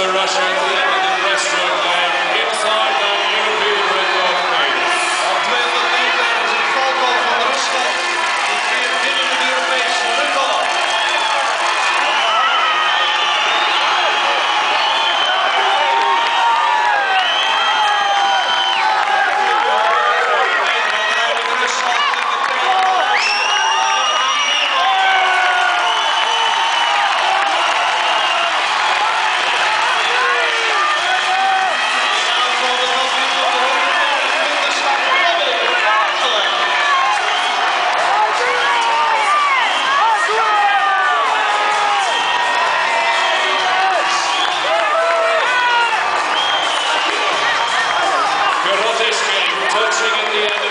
the Russian marching at the end